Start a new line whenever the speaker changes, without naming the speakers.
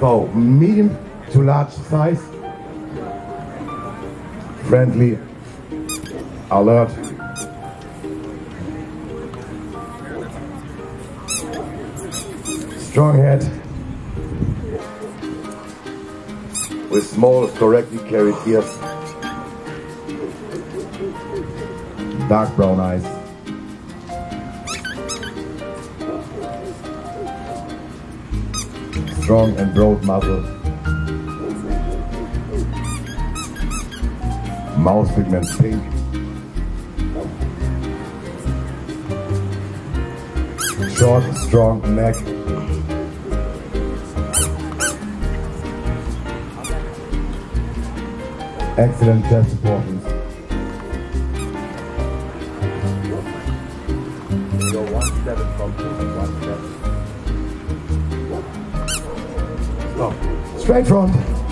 So medium to large size, friendly, alert. Strong head with small correctly carried ears, dark brown eyes. Strong and broad muzzle. Mouth pigment pink. Short, strong neck. Excellent chest proportions. Go one step in Straight front.